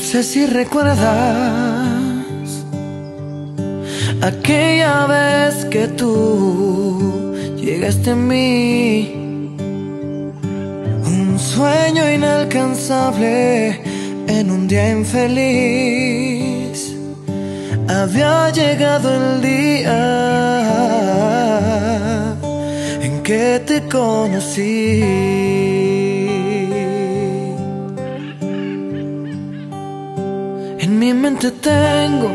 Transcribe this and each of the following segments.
sé si recuerdas aquella vez que tú llegaste a mí. Un sueño inalcanzable en un día infeliz. Había llegado el día en que te conocí. Mi mente tengo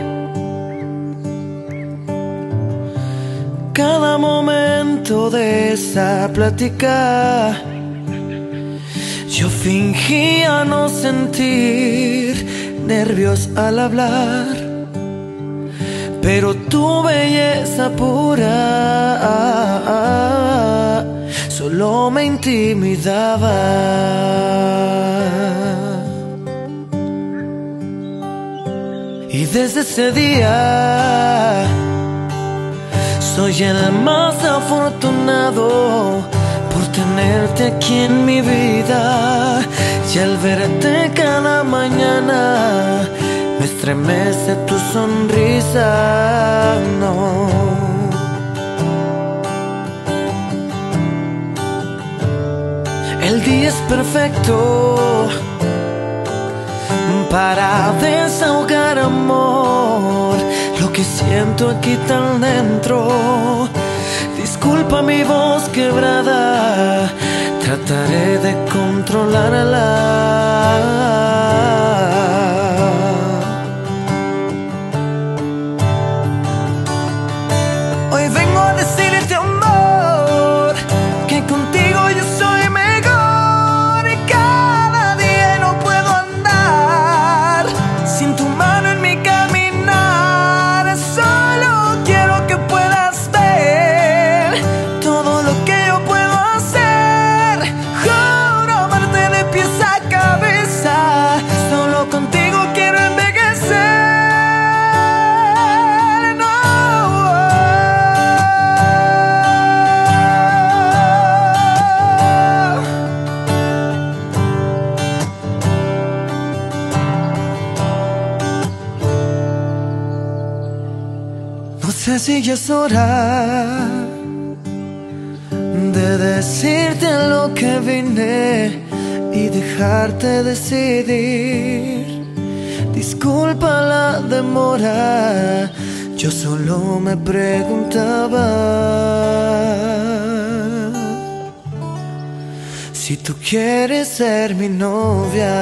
cada momento de esa plática. Yo fingía no sentir nervios al hablar, pero tu belleza pura solo me intimidaba. Y desde ese día soy el más afortunado por tenerte aquí en mi vida. Y al verte cada mañana me estremece tu sonrisa. No. El día es perfecto para desahogar amor lo que siento aquí tan dentro. Disculpa mi voz quebrada, trataré de controlarla. Ya es hora de decirte lo que vine y dejarte decidir. Disculpa la demora, yo solo me preguntaba si tú quieres ser mi novia.